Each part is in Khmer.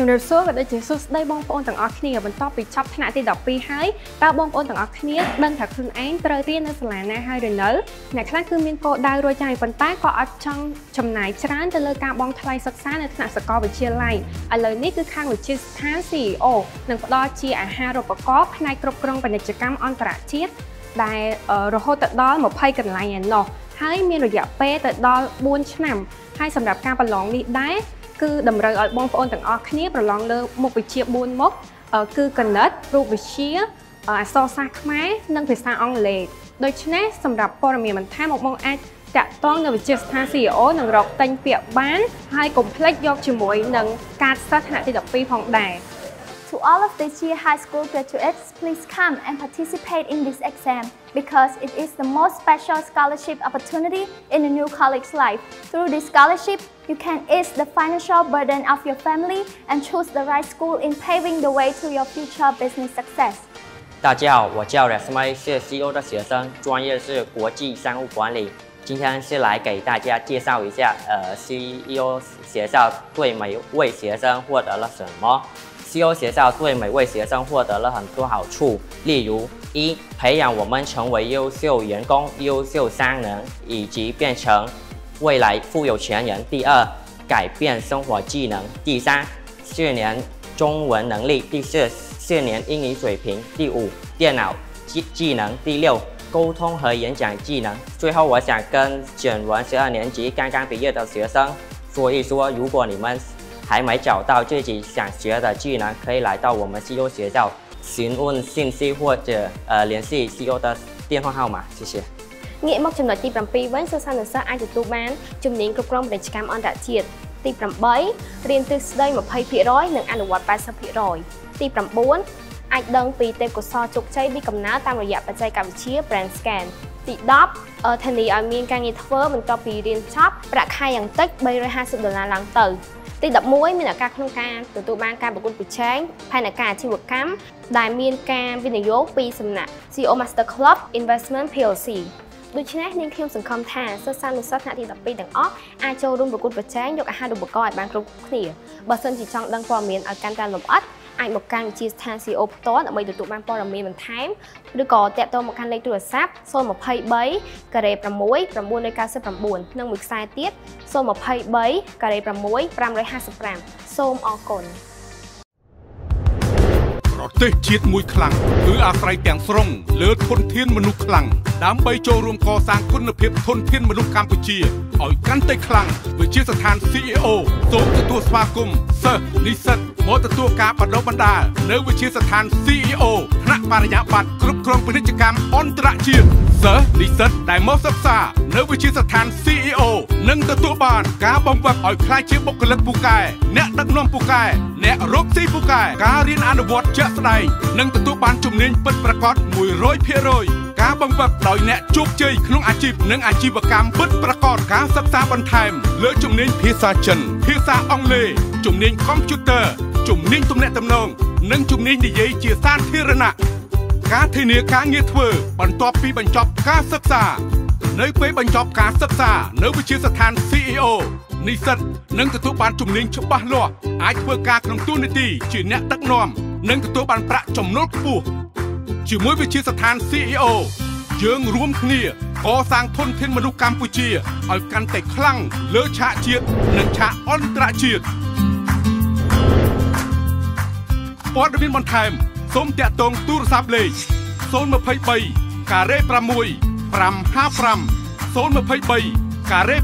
ជំរាបសួរក៏ដូចជាសួស្តីបងប្អូនទាំងអស់គ្នាបន្ទាប់ពីចប់ថ្នាក់ទី12ហើយតើបងប្អូនទាំងអស់គ្នាដឹងថាខ្លួនឯងត្រូវរៀននៅសាលាណាហើយឬនៅអ្នកខ្លះគឺមានគោលដៅរួចហើយប៉ុន្តែក៏អត់ចង់ចំណាយច្រើនទៅលើការបង់ថ្លៃសិក្សានៅថ្នាក់សាកលវិទ្យាល័យឥឡូវនេះគឺខាងវិទ្យាស្ថាន CEO នឹងផ្ដល់ជាអាហារូបករណ៍ផ្នែកគ្រប់គ្រងពាណិជ្ជកម្មអន្តរជាតិដែលរហូតទៅដល់20កន្លែងឯណោះហើយមានរយៈពេលទៅដល់4ឆ្នាំហើយសម្រាប់ការប្រឡងនេះដែរ គឺតម្រូវឲ្យបងប្អូនទាំងអស់គ្នាប្រឡងលើមុខវិជ្ជា4មុខគឺគណិតរូបវិទ្យាអក្សរសាស្ត្រខ្មែរនិងភាសាអង់គ្លេសដូច្នេះសម្រាប់ព័ត៌មានបន្ថែមមកបងអាចតាក់ទងនៅវិទ្យាស្ថាន CEO នឹងរកទិញពាក្យបានហើយកុំភ្លេចយកជាមួយនឹងកាតសិស្សថ្នាក់ទី12ផងដែរ To all of this year high school graduates, please come and participate in this exam because it is the most special scholarship opportunity in a new college life. Through this scholarship, you can ease the financial burden of your family and choose the right school in paving the way to your future business success. 大家好，我叫 Rasmai，是 CEO 的学生，专业是国际商务管理。今天是来给大家介绍一下，呃，CEO 学校对每位学生获得了什么。 CEO 学校对每位学生获得了很多好处，例如一培养我们成为优秀员工、优秀商人，以及变成未来富有钱人；第二，改变生活技能；第三，训练中文能力；第四，训练英语水平；第五，电脑技技能；第六，沟通和演讲技能。最后，我想跟卷完十二年级刚刚毕业的学生说一说，如果你们还没找到自己想学的技能，可以来到我们 CEO 学校询问信息或者呃联系 CEO 的电话号码。谢谢。ងាកមកចំណុចទី7វិញសិស្សានុសិស្សអាចទទួលបានជំនាញគ្រប់គ្រងពាណិជ្ជកម្មអន្តរជាតិទី8រៀនទ្រឹស្ដី20%និងអនុវត្ត80%ទី9អាចដឹងពីទេពកោសល្យជោគជ័យពីកំណើតតាមរយៈបច្ចេកវិទ្យា Brand Scan ទី10ធានាឲ្យមានការងារធ្វើបន្ទាប់ពីរៀនចប់ប្រាក់ខែយ៉ាងតិច350ដុល្លារឡើងទៅ ទី11មានឱកាសក្នុងការទទួលបានការប្រកួតប្រជែងផែនការអាជីវកម្មដែលមានការវិនិយោគពីសំណាក់ CEO Master Club Investment PLC ដូច្នេះនាងខ្ញុំសង្ឃឹមថាសិស្សានុសិស្សថ្នាក់ទី12ទាំងអស់អាចចូលរួមប្រកួតប្រជែងយកអាហារូបករណ៍ឲ្យបានគ្រប់គ្នាបើសិនជាចង់ដឹងព័ត៌មានឲ្យកាន់តែលម្អិត អាចមកកាន់វិទ្យាស្ថាន CO ផ្ទាល់ដើម្បីទទួលបានព័ត៌មានបន្ថែមឬក៏តាក់ទងមកកាន់លេខទូរស័ព្ទ023ការ៉េ6 999និងមួយខ្សែទៀត023ការ៉េ6 555សូមអរគុណ ប្រទេសជាតិមួយខ្លាំងគឺអាស្រ័យទាំងស្រុងលើធនធានមនុស្សខ្លាំងដើម្បីចូលរួមកសាងគុណភាពធនធានមនុស្សកម្ពុជាឲ្យកាន់តែខ្លាំងវិជាស្ថាន CEO សូមទទួលស្វាគមន៍សិស្សនិស្សិតមកទទួលការបណ្ដុះបណ្ដាលនៅវិជាស្ថាន CEO ថ្នាក់បរិញ្ញាបត្រគ្រប់គ្រងពាណិជ្ជកម្មអន្តរជាតិសិស្សនិស្សិតដែលមកសិក្សានៅវិជាស្ថាន CEO នឹងទទួលបានការបំផាក់ឲ្យក្លាយជាបុគ្គលិកពូកែអ្នកដឹកនាំពូកែអ្នករកស៊ីពូកែការរៀនអនុវត្តជាក់ស្ដែងនឹងទទួលបានជំនាញពិតប្រាកដ100%ការបង្វឹកដោយអ្នកជោគជ័យក្នុងអាជីពនិងអាជីវកម្មពិតប្រាកដការសិក្សាបន្ថែម លើជំនាញភាសាចិន ភាសាអង់គ្លេសជំនាញកុំព្យូទ័រជំនាញទំនាក់ទំនងនិងជំនាញនិយាយជាសាធារណៈការធានាការងារធ្វើ បន្ទាប់ពីបញ្ចប់ការសិក្សា នៅពេលបញ្ចប់ការសិក្សា នៅវិទ្យាស្ថាន CEO និស្សិតនឹងទទួលបានជំនាញច្បាស់លាស់អាចធ្វើការក្នុងទូនាទីជាអ្នកដឹកនាំ និងទទួលបានប្រាក់ចំណូលខ្ពស់ជាមួយវិទ្យាស្ថាន CEO យើងរួមគ្នាកសាងធនធានមនុស្សកម្ពុជាឲ្យកាន់តែខ្លាំងលើឆាកជាតិនិងឆាកអន្តរជាតិព័ត៌មានបន្ថែមសូមតាក់ទងទូរស័ព្ទលេខ023ការ៉េ6 555 023ការ៉េ6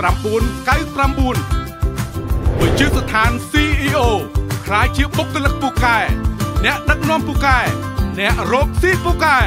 999វិជាស្ថាន CEO ខ្លាយជាបុគ្គលិកពូកែអ្នកដឹកនាំពូកែអ្នករកស៊ីពូកែ